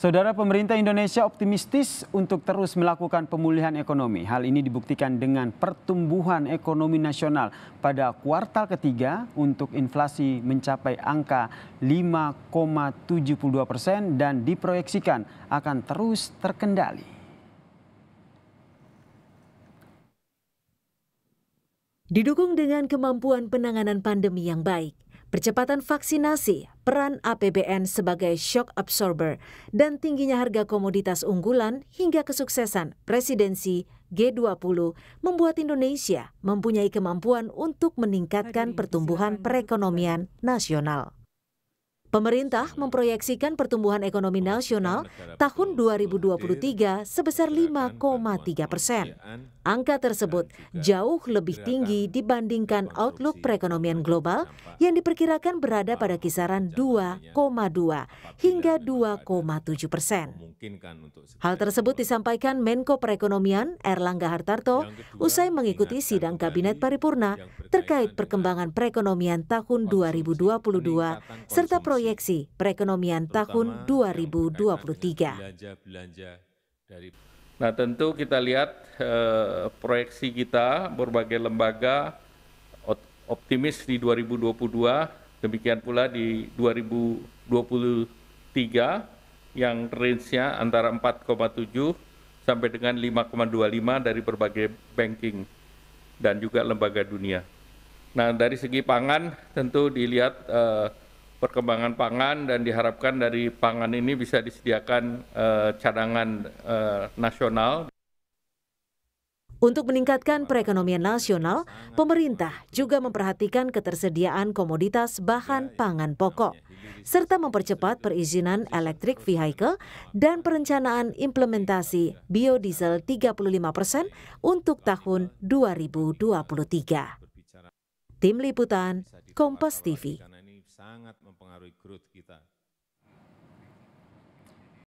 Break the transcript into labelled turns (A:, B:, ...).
A: Saudara pemerintah Indonesia optimistis untuk terus melakukan pemulihan ekonomi. Hal ini dibuktikan dengan pertumbuhan ekonomi nasional pada kuartal ketiga untuk inflasi mencapai angka 5,72 persen dan diproyeksikan akan terus terkendali.
B: Didukung dengan kemampuan penanganan pandemi yang baik, percepatan vaksinasi, peran APBN sebagai shock absorber, dan tingginya harga komoditas unggulan hingga kesuksesan presidensi G20 membuat Indonesia mempunyai kemampuan untuk meningkatkan pertumbuhan perekonomian nasional. Pemerintah memproyeksikan pertumbuhan ekonomi nasional tahun 2023 sebesar 5,3 persen. Angka tersebut jauh lebih tinggi dibandingkan outlook perekonomian global yang diperkirakan berada pada kisaran 2,2 hingga 2,7 persen. Hal tersebut disampaikan Menko Perekonomian Erlangga Hartarto usai mengikuti sidang Kabinet Paripurna terkait perkembangan perekonomian tahun 2022 serta proyeksi perekonomian tahun 2023.
C: Nah tentu kita lihat eh, proyeksi kita berbagai lembaga optimis di 2022, demikian pula di 2023 yang range-nya antara 4,7 sampai dengan 5,25 dari berbagai banking dan juga lembaga dunia. Nah dari segi pangan tentu dilihat eh, perkembangan pangan dan diharapkan dari pangan ini bisa disediakan uh, cadangan uh, nasional.
B: Untuk meningkatkan perekonomian nasional, pemerintah juga memperhatikan ketersediaan komoditas bahan pangan pokok, serta mempercepat perizinan electric vehicle dan perencanaan implementasi biodiesel 35 persen untuk tahun 2023. Tim Liputan, Kompas TV
D: sangat mempengaruhi growth kita